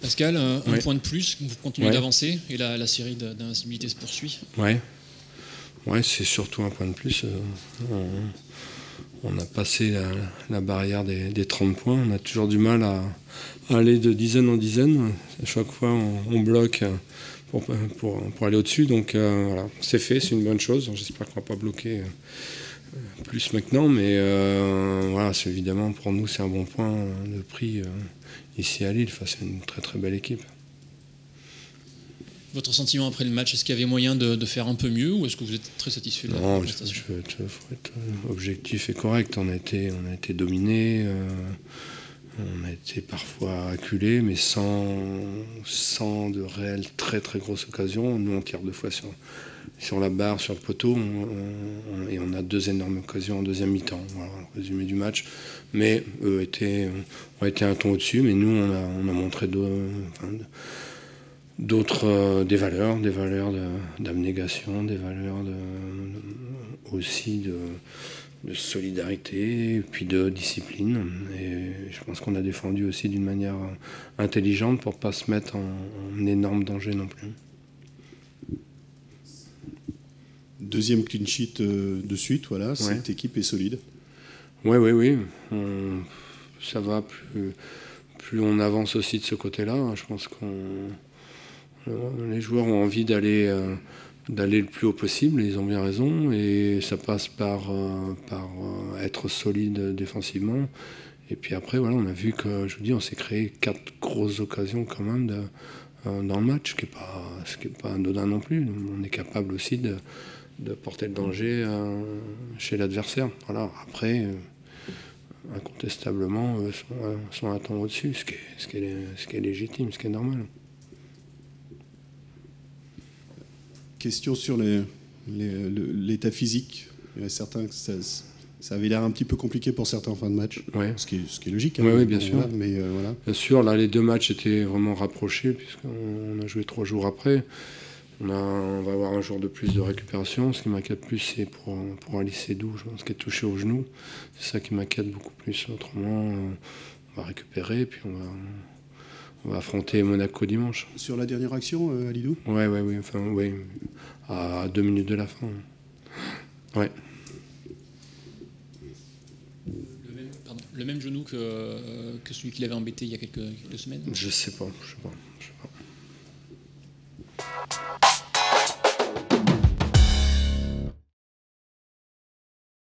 Pascal, un, point de plus, vous continuez d'avancer et la, série d'invincibilité se poursuit. Ouais, ouais c'est surtout un point de plus. On, a passé la, barrière des, 30 points. On a toujours du mal à, aller de dizaine en dizaine. À chaque fois, on, bloque pour, aller au-dessus. Donc voilà, c'est fait, c'est une bonne chose. J'espère qu'on ne va pas bloquer plus maintenant, mais euh, voilà, évidemment pour nous c'est un bon point de prix euh, ici à Lille. c'est une très très belle équipe. Votre sentiment après le match, est-ce qu'il y avait moyen de, faire un peu mieux ou est-ce que vous êtes très satisfait de Non, il faut être, objectif et correct. On a été, on a été dominé, euh, on a été parfois acculé, mais sans, sans de réelles très très grosses occasions. Nous, on tire deux fois sur, sur la barre, sur le poteau, et on a deux énormes occasions en deuxième mi-temps. Voilà, le résumé du match. Mais eux étaient, ont été un ton au-dessus, mais nous, on a, montré d'autres, euh, des valeurs, des valeurs d'abnégation, des valeurs aussi de, solidarité, puis de discipline. Et je pense qu'on a défendu aussi d'une manière intelligente pour ne pas se mettre en énorme danger non plus. Deuxième clean sheet euh, de suite, voilà, cette équipe est solide. Oui, oui, oui. ça va, plus, plus on avance aussi de ce côté-là. Je pense que les joueurs ont envie d'aller euh, d'aller le plus haut possible, ils ont bien raison, et ça passe par, euh, par être solide défensivement. Et puis après, voilà, on a vu que, je vous dis, on s'est créé quatre grosses occasions quand même dans le match, ce qui n'est pas, pas anodin non plus. On est capable aussi de, de porter le danger euh, chez l'adversaire. Voilà. Après, euh, incontestablement, sont, euh, sont, un temps au-dessus, ce, ce, qui ce qui est légitime, ce qui est normal. Question sur l'état physique. Il y a certains que ça, ça avait l'air un petit peu compliqué pour certains en fin de match, ouais. ce, qui est, ce qui est logique. Hein, oui, bien sûr. mais, voilà. Bien sûr, là, les deux matchs étaient vraiment rapprochés, puisqu'on a joué trois jours après. On, va avoir un jour de plus de récupération. Ce qui m'inquiète plus, c'est pour, pour Alice Sedou, ce qui est touché au genou. C'est ça qui m'inquiète beaucoup plus. Autrement, on va récupérer, puis on va, on va affronter Monaco dimanche. Sur la dernière action, euh, Alidou? Oui, oui, oui. Enfin, ouais, à deux minutes de la fin. Ouais. Le même, pardon, le même genou que, euh, que celui qui l'avait embêté il y a quelques, quelques semaines? Je sais pas, je sais pas. Je sais pas.